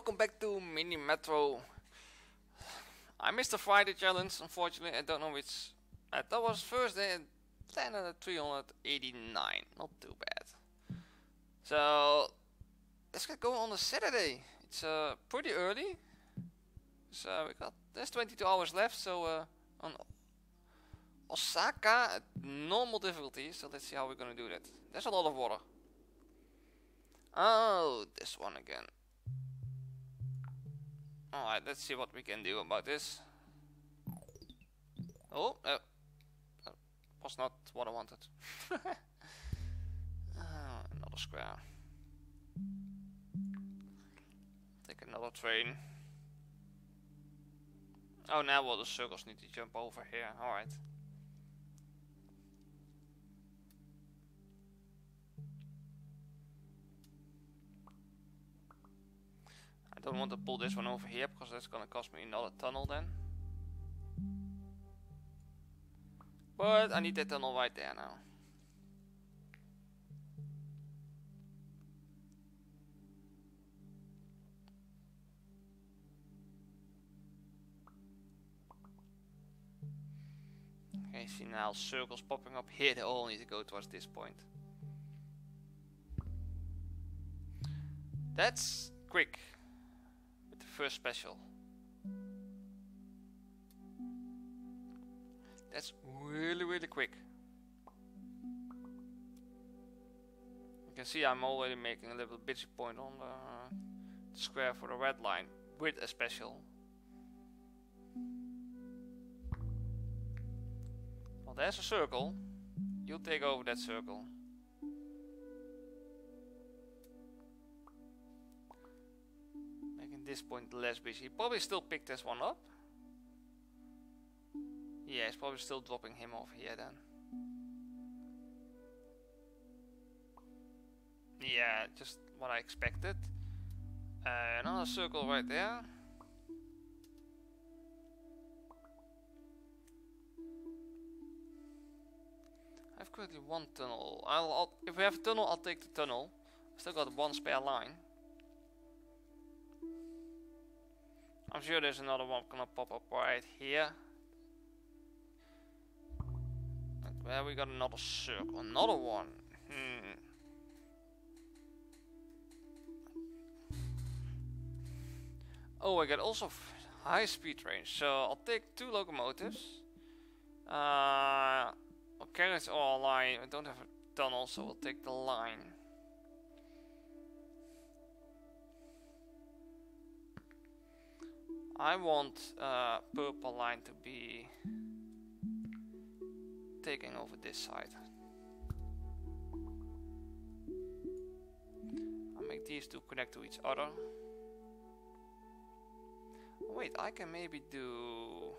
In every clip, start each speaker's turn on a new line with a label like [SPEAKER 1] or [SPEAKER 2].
[SPEAKER 1] welcome back to Mini Metro. I missed the Friday challenge, unfortunately. I don't know which. Uh, that was Thursday at 10 and 389. Not too bad. So, let's get going on the Saturday. It's uh, pretty early. So, we got there's 22 hours left. So, uh, on Osaka normal difficulty. So, let's see how we're gonna do that. There's a lot of water. Oh, this one again. Alright, let's see what we can do about this. Oh, uh, that was not what I wanted. uh, another square. Take another train. Oh, now all the circles need to jump over here. Alright. I want to pull this one over here because that's gonna cost me another tunnel then. But I need that tunnel right there now. Okay, see now circles popping up here, they all need to go towards this point. That's quick first special. That's really, really quick. You can see I'm already making a little bitchy point on the square for the red line with a special. Well, there's a circle. You take over that circle. This point less busy. He probably still picked this one up. Yeah, he's probably still dropping him off here then. Yeah, just what I expected. Uh, another circle right there. I've currently one tunnel. I'll, I'll, if we have a tunnel, I'll take the tunnel. Still got one spare line. I'm sure there's another one gonna pop up right here. Well, we got another circle, another one. Hmm. Oh, I get also high speed trains, so I'll take two locomotives. Uh, I'll carry it all line. I don't have a tunnel, so we'll take the line. I want uh, purple line to be taking over this side. I'll make these two connect to each other. Wait, I can maybe do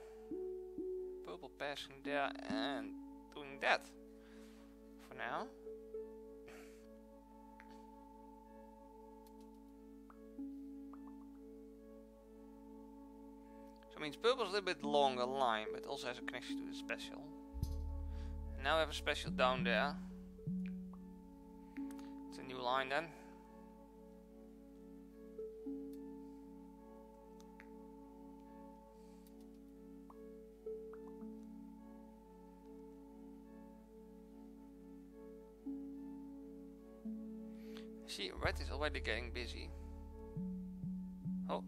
[SPEAKER 1] purple passing there and doing that for now. Means purple is a little bit longer line, but also has a connection to the special. And now we have a special down there. It's a new line then. See, red is already getting busy. Oh.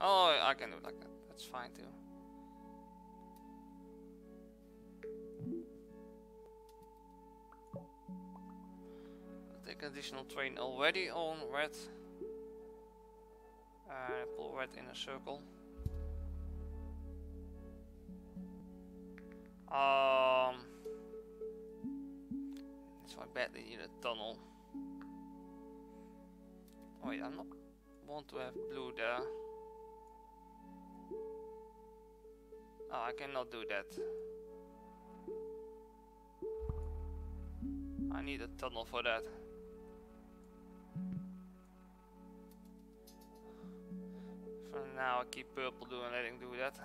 [SPEAKER 1] Oh, I can do it like that. That's fine too. take additional train already on red. And pull red in a circle. Um, so I badly need a tunnel. Oh wait, I'm not want to have blue there. Oh, I cannot do that. I need a tunnel for that. For now I keep purple doing letting do that.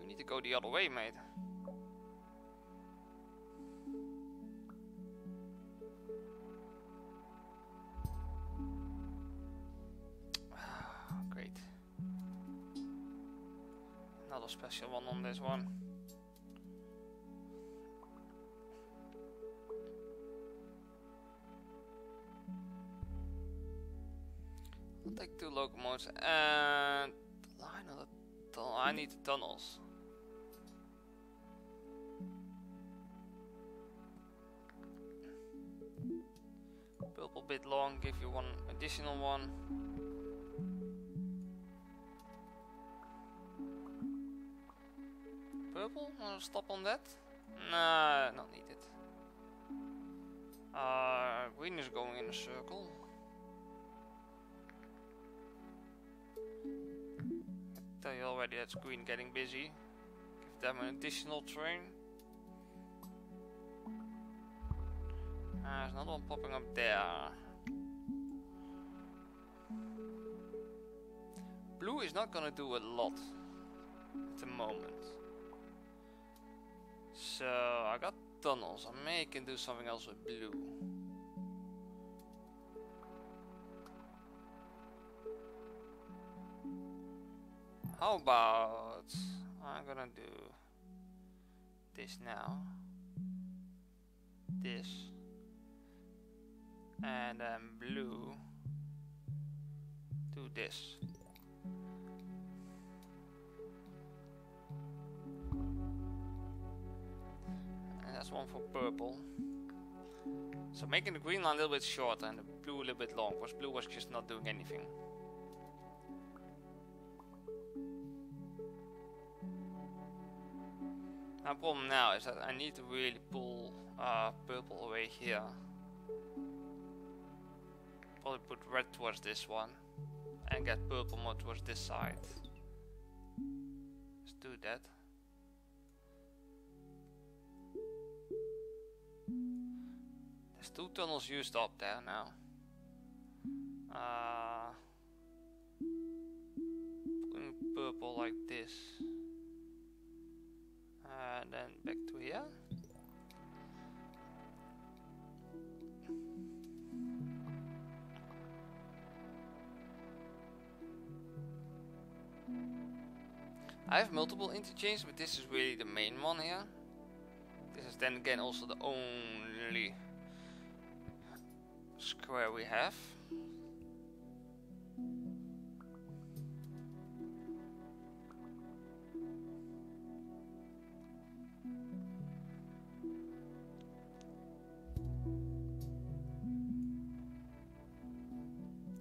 [SPEAKER 1] You need to go the other way, mate. Special one on this one. I'll take two locomotives and line of the. I need the tunnels. Purple bit long, give you one additional one. Purple, wanna stop on that? Nah, not needed. Uh, green is going in a circle. I tell you already that's green getting busy. Give them an additional train. Uh, there's another one popping up there. Blue is not gonna do a lot at the moment. So I got tunnels. I may can do something else with blue. How about I'm gonna do this now. This and then blue do this. That's one for purple. So making the green line a little bit shorter and the blue a little bit long, because blue was just not doing anything. My problem now is that I need to really pull uh, purple away here probably put red towards this one and get purple more towards this side. Let's do that. Two tunnels used up there now. Uh, purple like this. And then back to here. I have multiple interchanges, but this is really the main one here. This is then again also the only square we have.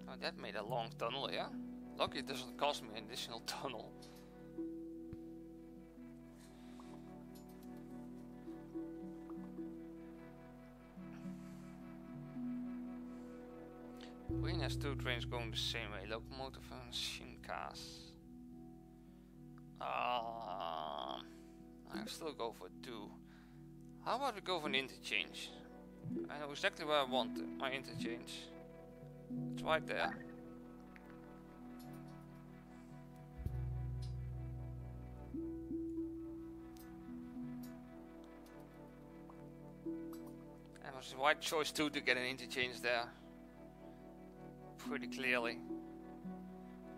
[SPEAKER 1] Oh, that made a long tunnel, yeah? Lucky it doesn't cost me an additional tunnel. Has two trains going the same way, locomotive and Shinkansen. Um, I'll still go for two. How about we go for an interchange? I know exactly where I want my interchange. It's right there. And was the right choice too to get an interchange there pretty clearly.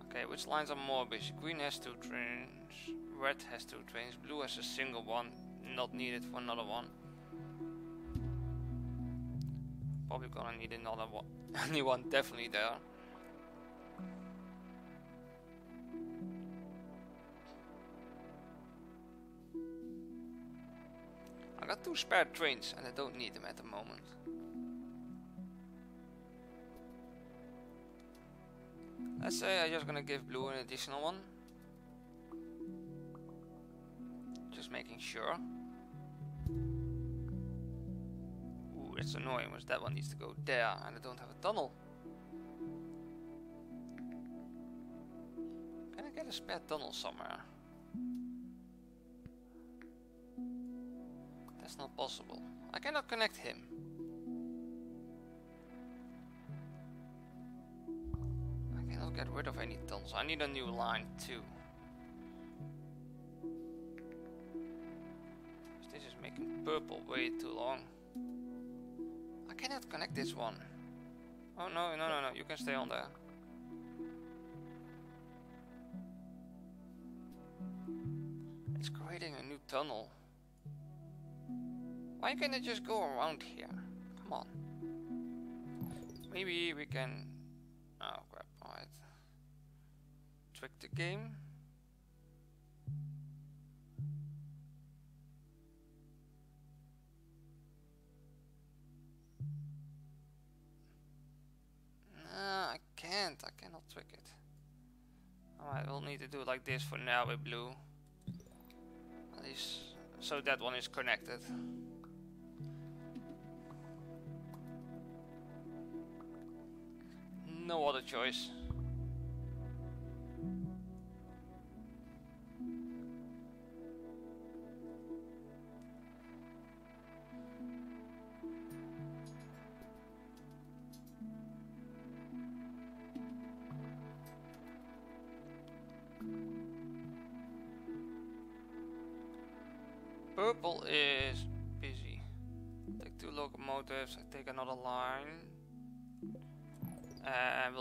[SPEAKER 1] Okay, which lines are more busy? Green has two trains, red has two trains, blue has a single one, not needed for another one. Probably gonna need another one, anyone definitely there. I got two spare trains and I don't need them at the moment. Let's say I'm just gonna give blue an additional one. Just making sure. Ooh, it's annoying because that one needs to go there and I don't have a tunnel. Can I get a spare tunnel somewhere? That's not possible. I cannot connect him. Get rid of any tunnels. I need a new line too. This is making purple way too long. I cannot connect this one. Oh no, no, no, no, you can stay on there. It's creating a new tunnel. Why can't I just go around here? Come on. Maybe we can... Trick the game. No, I can't. I cannot trick it. Oh, Alright, we'll need to do it like this for now with blue. At least so that one is connected. No other choice.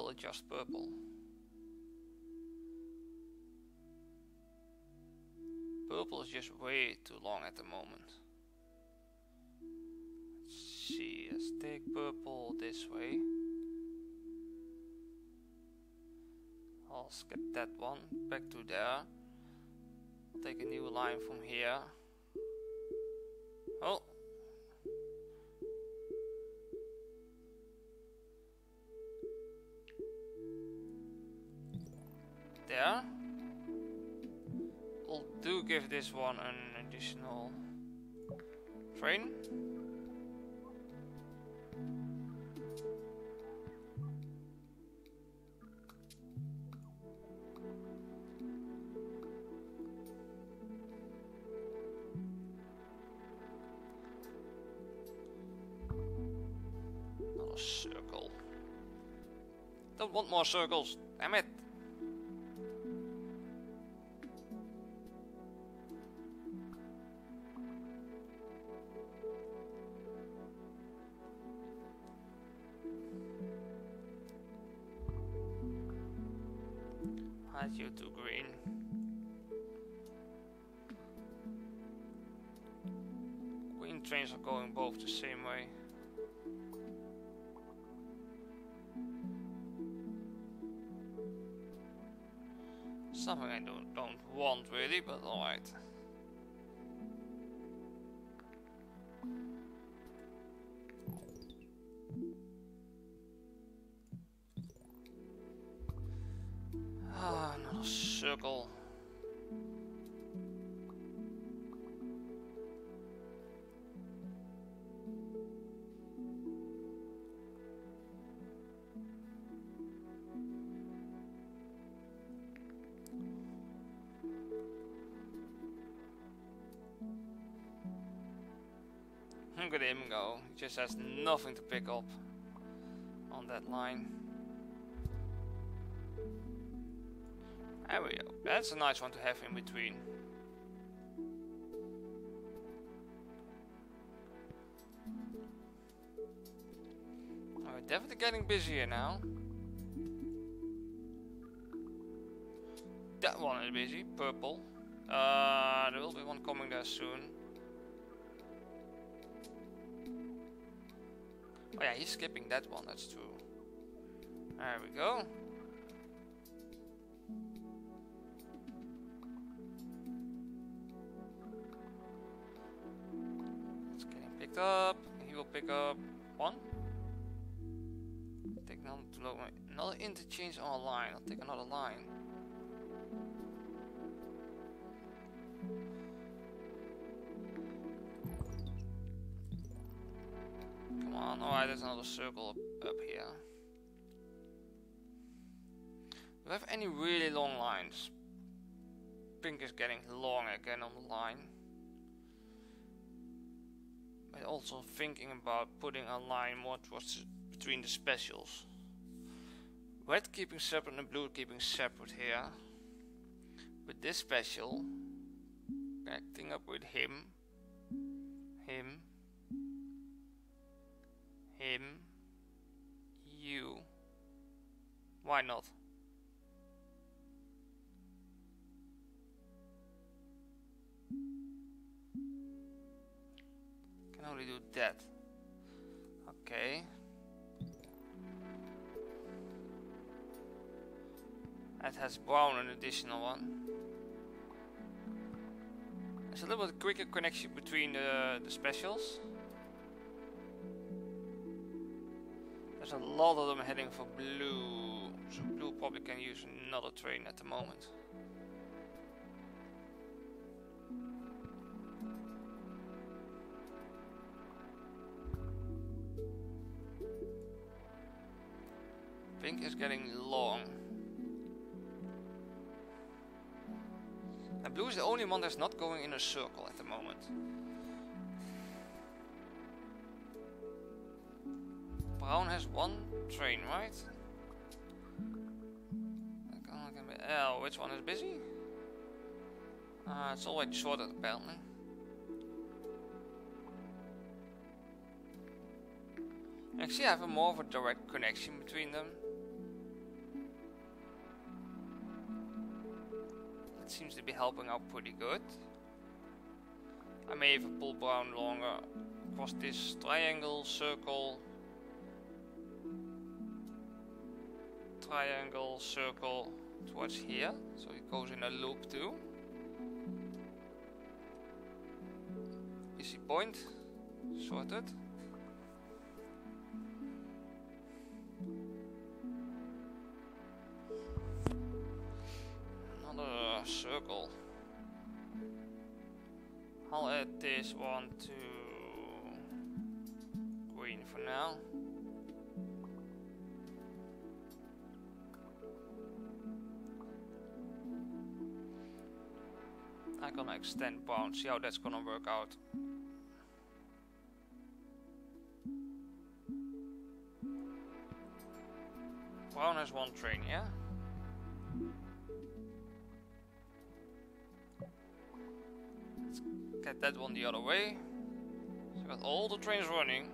[SPEAKER 1] We'll adjust purple. Purple is just way too long at the moment. Let's see, let's take purple this way. I'll skip that one, back to there. I'll take a new line from here. Oh. There. We'll do give this one an additional train. circle. Don't want more circles. Damn it. Trains are going both the same way. Something I don't, don't want really, but alright. Him go. He just has nothing to pick up on that line. There we go. That's a nice one to have in between. we're definitely getting busier now. That one is busy, purple. Uh, there will be one coming there soon. Oh yeah, he's skipping that one, that's true. There we go. It's getting picked up. He will pick up one. Take another, another interchange on a line. I'll take another line. Alright, there's another circle up, up here. Do we have any really long lines? Pink is getting long again on the line. But also thinking about putting a line more towards between the specials. Red keeping separate and blue keeping separate here. With this special, connecting up with him, him, him, you. Why not? Can only do that. Okay. That has brown an additional one. There's a little bit quicker connection between the, the specials. There's a lot of them heading for blue, so blue probably can use another train at the moment. Pink is getting long. And blue is the only one that's not going in a circle at the moment. Brown has one train, right? Oh, which one is busy? Uh, it's already sorted apparently. Actually, I have a more of a direct connection between them. That seems to be helping out pretty good. I may even pull brown longer across this triangle, circle, triangle, circle towards here. So it goes in a loop too. Easy point. Sorted. Another circle. I'll add this one to green for now. I'm gonna extend bound, see how that's gonna work out. Brown has one train, yeah? Let's get that one the other way. So got all the trains running.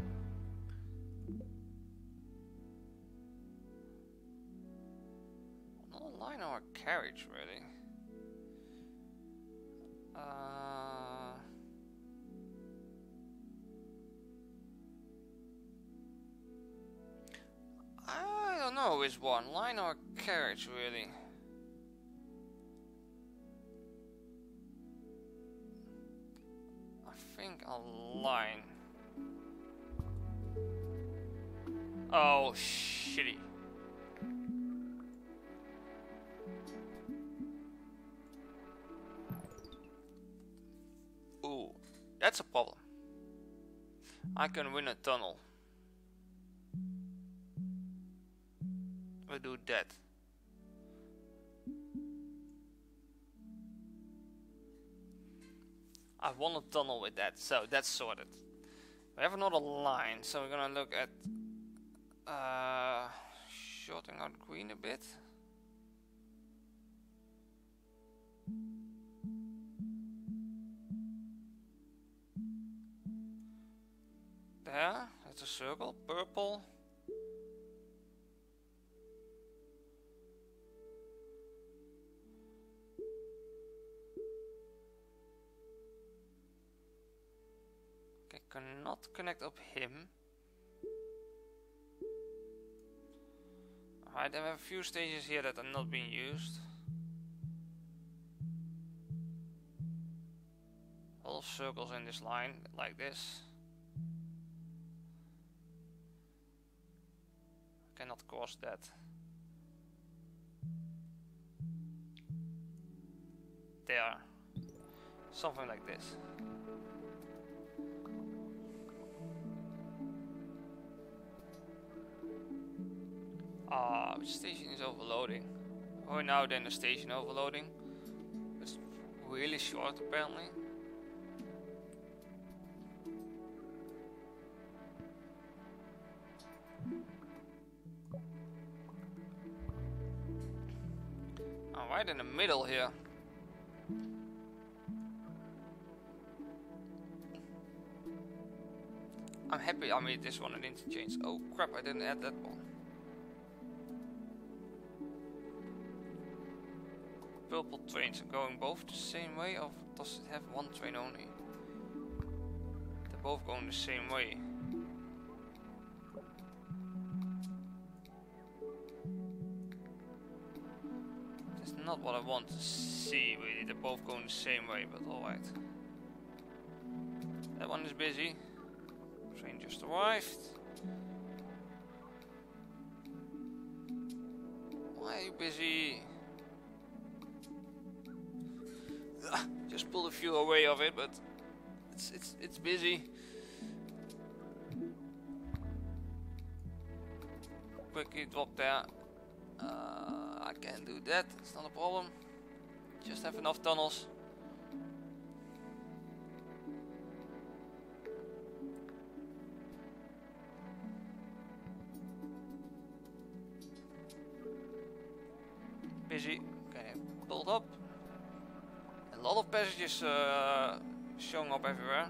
[SPEAKER 1] Line or a carriage, really. Uh, I don't know which one, line or carriage really. I think a line. Oh, shitty. Ooh, that's a problem. I can win a tunnel. We do that. I won a tunnel with that, so that's sorted. We have another line, so we're gonna look at uh, shorting out green a bit. A circle, purple. Okay, cannot connect up him. Alright, then have a few stages here that are not being used. All circles in this line, like this. Cannot cross that. There. Something like this. Ah, which station is overloading? Oh, now then the station overloading. It's really short apparently. Right in the middle here. I'm happy I made this one an interchange. Oh crap, I didn't add that one. Purple trains are going both the same way or does it have one train only? They're both going the same way. Not what I want to see really. They're both going the same way, but alright. That one is busy. Train just arrived. Why are you busy? Just pulled a few away of it, but it's it's it's busy. Quickly drop there. Uh, Can do that. It's not a problem. Just have enough tunnels. Busy. Okay, build up. A lot of passages uh, showing up everywhere.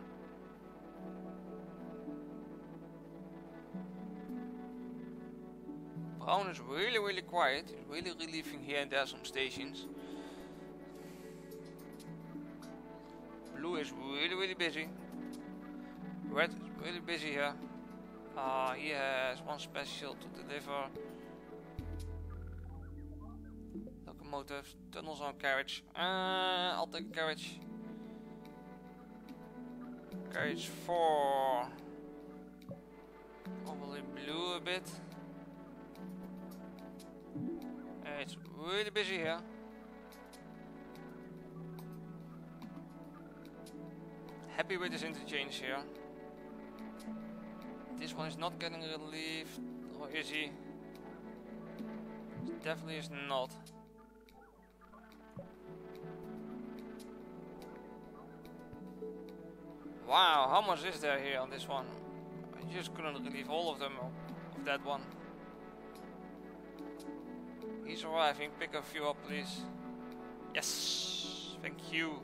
[SPEAKER 1] Brown is really really quiet, He's really relieving here and there some stations. Blue is really really busy. Red is really busy here. Uh, he has one special to deliver. Locomotives, tunnels on carriage. Uh, I'll take a carriage. Carriage 4. Probably blue a bit. It's really busy here. Happy with this interchange here. This one is not getting relieved. Or is he? definitely is not. Wow, how much is there here on this one? I just couldn't relieve all of them of that one. He's arriving, pick a few up please. Yes, thank you.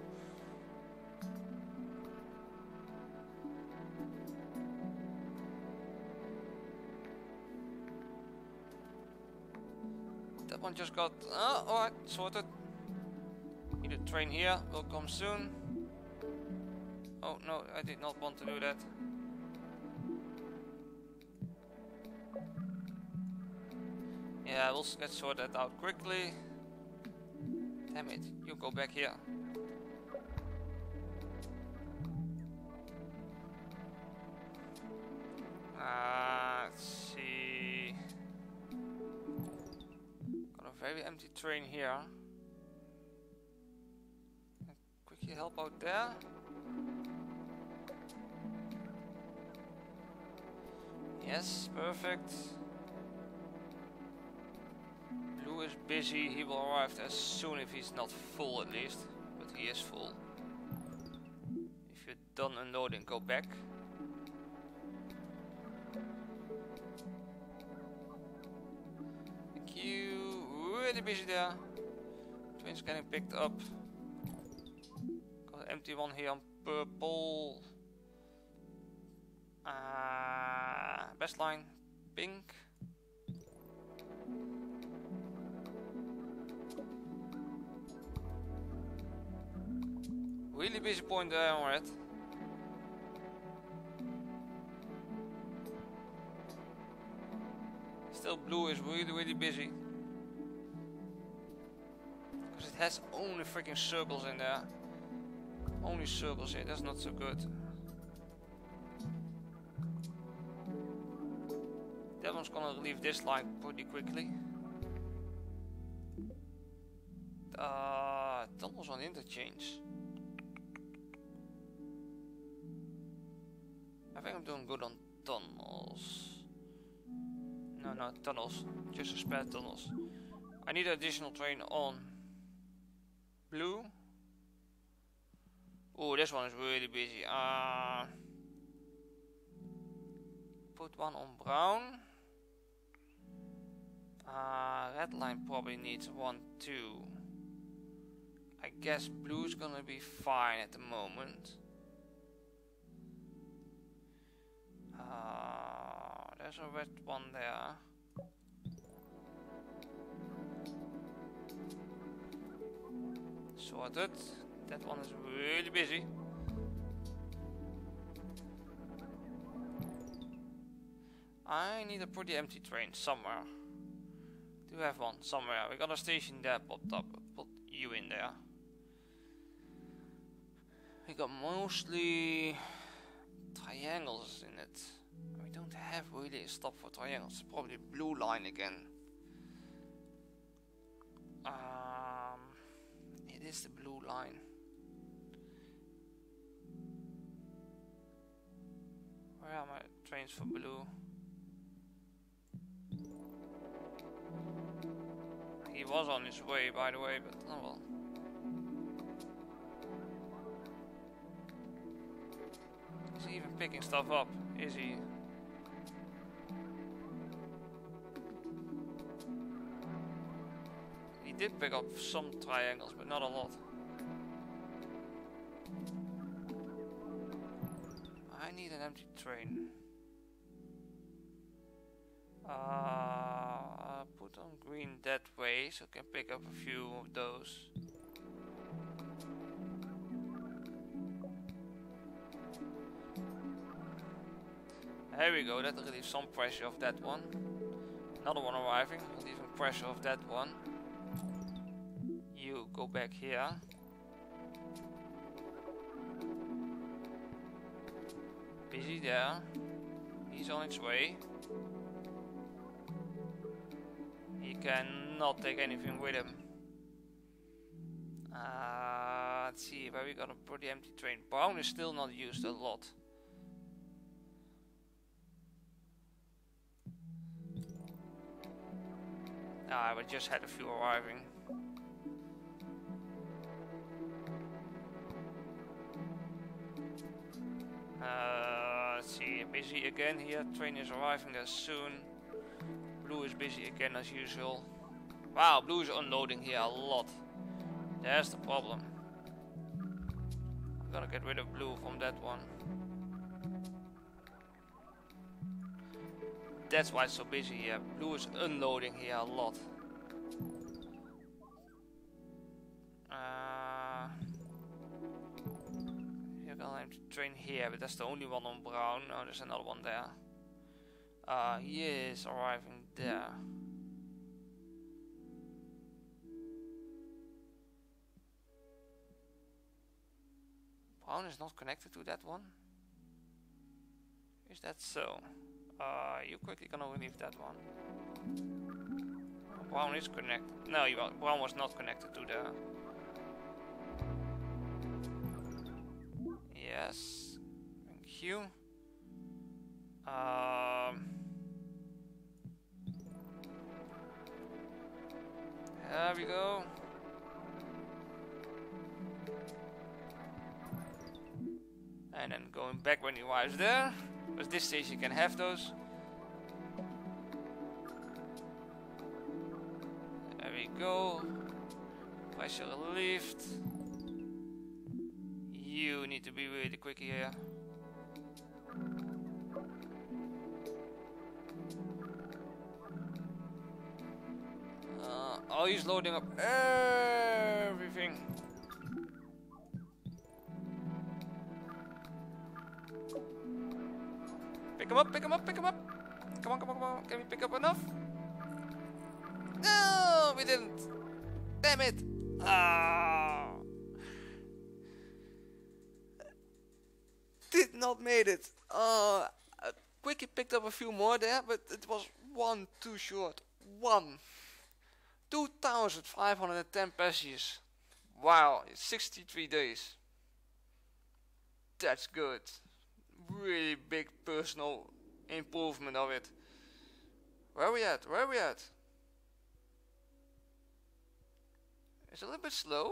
[SPEAKER 1] That one just got, oh, alright, sorted. Need a train here, will come soon. Oh no, I did not want to do that. Yeah, we'll let's sort that out quickly. Damn it, you go back here. Uh, let's see. Got a very empty train here. Quickly help out there. Yes, perfect. Busy, he will arrive as soon if he's not full at least. But he is full. If you're done unloading, go back. Thank you. Really busy there. Twins getting picked up. Got an empty one here on purple. Uh, best line, pink. Busy point there on red. Still blue is really really busy. Because it has only freaking circles in there. Only circles here, that's not so good. That one's gonna leave this line pretty quickly. Uh, tunnels on interchange. I think I'm doing good on tunnels. No, no, tunnels. Just a spare tunnels. I need additional train on blue. Oh, this one is really busy. Uh, put one on brown. Uh, red line probably needs one too. I guess blue's gonna be fine at the moment. Uh, there's a red one there. Sorted. That one is really busy. I need a pretty empty train somewhere. Do have one somewhere. We got a station there popped up. Put you in there. We got mostly triangles in it. Have really a stop for triangles. Probably blue line again. Um, it is the blue line. Where are my trains for blue? He was on his way, by the way, but oh well. Is he even picking stuff up? Is he? Did pick up some triangles, but not a lot. I need an empty train. Uh, put on green that way so I can pick up a few of those. There we go, that relieves some pressure of that one. Another one arriving, relieving pressure of that one. Go back here. Busy there. He's on its way. He cannot take anything with him. Uh, let's see where we got a pretty empty train. Brown is still not used a lot. Ah, we just had a few arriving. Uh, let's see, busy again here. Train is arriving there soon. Blue is busy again as usual. Wow, blue is unloading here a lot. There's the problem. I'm gonna get rid of blue from that one. That's why it's so busy here. Blue is unloading here a lot. Train here, but that's the only one on brown. Oh, there's another one there. Uh, he is arriving there. Brown is not connected to that one. Is that so? Uh, you quickly gonna leave that one. Brown is connected. No, Brown was not connected to the. Yes. Thank you. Um. There we go. And then going back when he arrives there. Because this stage you can have those. There we go. Pressure relieved. Need to be really quick here. Uh, oh, he's loading up everything. Pick him up, pick him up, pick him up. Come on, come on, come on. Can we pick up enough? No, we didn't. Damn it. Ah. Not made it. Uh, I quickly picked up a few more there, but it was one too short. One. 2,510 passengers. Wow, 63 days. That's good really big personal improvement of it. Where we at? Where are we at? It's a little bit slow.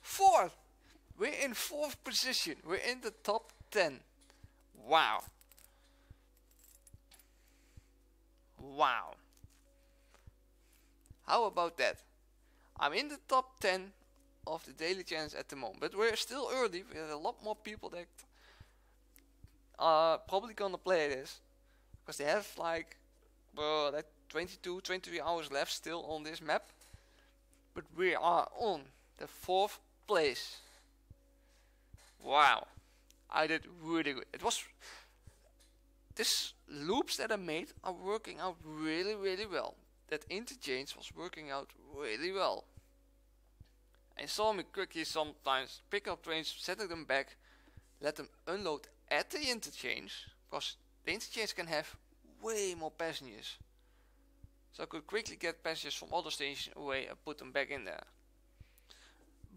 [SPEAKER 1] Fourth! We're in fourth position. We're in the top 10. Wow. Wow. How about that? I'm in the top 10 of the daily challenge at the moment. But we're still early. We have a lot more people that are probably gonna play this because they have like well, like 22, 23 hours left still on this map. But we are on the fourth place. Wow, I did really good. It was this loops that I made are working out really really well. That interchange was working out really well. I saw me quickly sometimes pick up trains, setting them back, let them unload at the interchange, because the interchange can have way more passengers. So I could quickly get passengers from other stations away and put them back in there.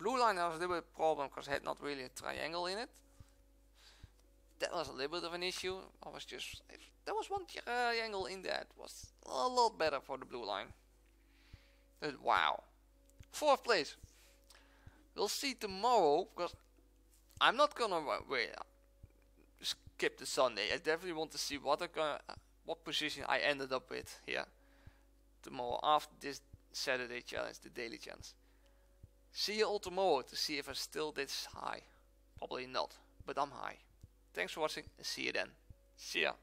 [SPEAKER 1] Blue line was a little bit of a problem because it had not really a triangle in it. That was a little bit of an issue. I was just if there was one triangle in it was a lot better for the blue line. But wow, fourth place. We'll see tomorrow because I'm not gonna wait. Skip the Sunday. I definitely want to see what I gonna, what position I ended up with here tomorrow after this Saturday challenge, the daily challenge. See you all tomorrow to see if I still this high. Probably not, but I'm high. Thanks for watching and see you then. See ya.